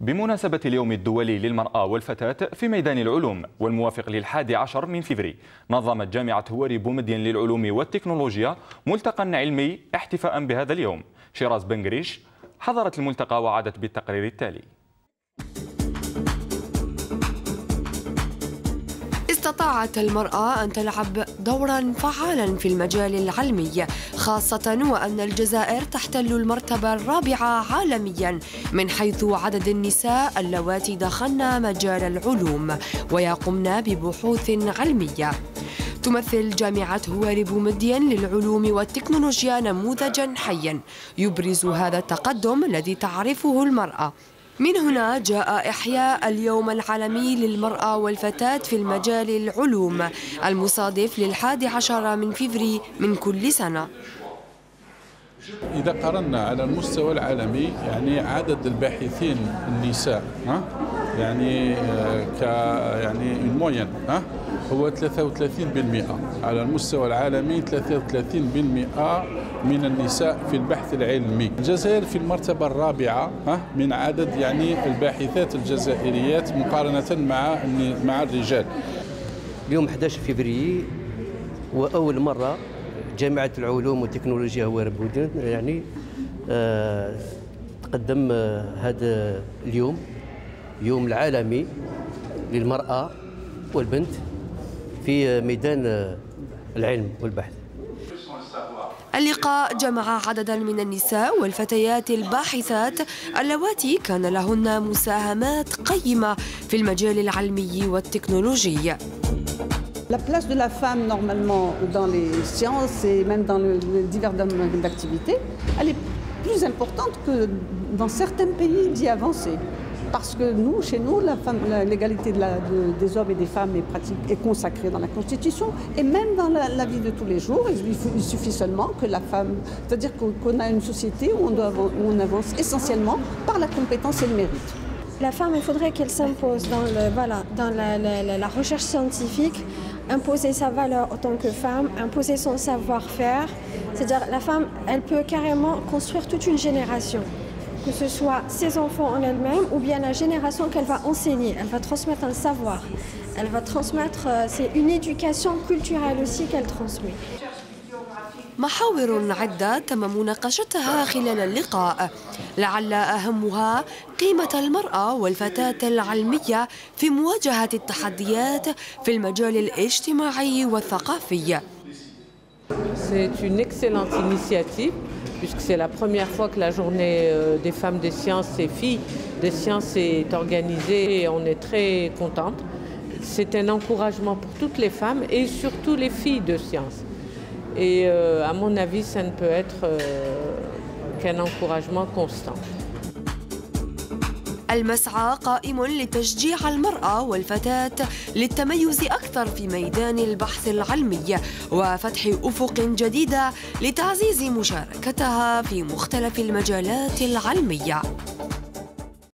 بمناسبة اليوم الدولي للمرأة والفتاة في ميدان العلوم والموافق للحادي عشر من فبراير نظمت جامعة هواري بومدين للعلوم والتكنولوجيا ملتقى علمي احتفاء بهذا اليوم. شيراز بنغريش حضرت الملتقى وعادت بالتقرير التالي. استطاعت المرأة أن تلعب دورا فعالا في المجال العلمي خاصة وأن الجزائر تحتل المرتبة الرابعة عالميا من حيث عدد النساء اللواتي دخلن مجال العلوم ويقمن ببحوث علمية. تمثل جامعة هواري بومدين للعلوم والتكنولوجيا نموذجا حيا يبرز هذا التقدم الذي تعرفه المرأة. من هنا جاء إحياء اليوم العالمي للمرأة والفتاة في المجال العلوم المصادف للحادي عشر من فيفري من كل سنة. إذا قارنا على المستوى العالمي يعني عدد الباحثين النساء يعني آه، ك يعني الموين ها هو 33% على المستوى العالمي 33% من النساء في البحث العلمي. الجزائر في المرتبة الرابعة ها من عدد يعني الباحثات الجزائريات مقارنة مع مع الرجال. اليوم 11 فبراير وأول مرة جامعة العلوم والتكنولوجيا هو يعني آه تقدم آه هذا اليوم. يوم العالمي للمرأة والبنت في ميدان العلم والبحث اللقاء جمع عددا من النساء والفتيات الباحثات اللواتي كان لهن مساهمات قيمة في المجال العلمي والتكنولوجي La place de la femme, normalement, dans les sciences et même dans le, divers domaines d'activité, elle est plus importante que dans certains pays d'y avancer. Parce que nous, chez nous, l'égalité de de, des hommes et des femmes est, consacrée dans la Constitution et même dans la, vie de tous les jours. Il, suffit seulement que la femme, c'est-à-dire qu'on a une société où on, avance essentiellement par la compétence et le mérite. La femme, il faudrait qu'elle s'impose dans, la recherche scientifique, imposer sa valeur en tant que femme, imposer son savoir-faire. C'est-à-dire la femme, elle peut carrément construire toute une génération que ce soit ses enfants en elle-même ou bien la génération qu'elle va enseigner. Elle va transmettre un savoir. Elle va transmettre, c'est une éducation culturelle aussi qu'elle transmet. محاور عدة تم مناقشتها خلال اللقاء لعل أهمها قيمة المرأة والفتاة العلمية في مواجهة التحديات في المجال الاجتماعي والثقافي. C'est une excellente initiative puisque c'est la première fois que la journée euh, des femmes des sciences et filles des sciences est organisée et on est très contente. C'est un encouragement pour toutes les femmes et surtout les filles de sciences. Et euh, à mon avis, ça ne peut être euh, qu'un encouragement constant. المسعى قائم لتشجيع المرأة والفتاة للتميز أكثر في ميدان البحث العلمي وفتح أفق جديدة لتعزيز مشاركتها في مختلف المجالات العلمية.